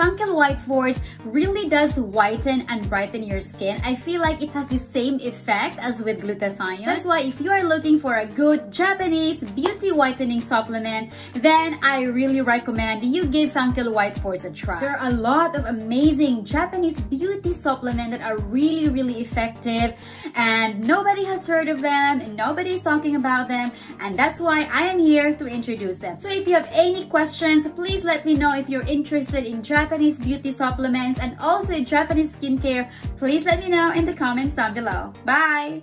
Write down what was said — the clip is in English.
Fancl White Force really does whiten and brighten your skin. I feel like it has the same effect as with glutathione. That's why if you are looking for a good Japanese beauty whitening supplement, then I really recommend you give Fancl White Force a try. There are a lot of amazing Japanese beauty supplements that are really, really effective and nobody has heard of them and nobody's talking about them and that's why I am here to introduce them. So if you have any questions, please let me know if you're interested in Japanese beauty supplements and also Japanese skincare. Please let me know in the comments down below. Bye!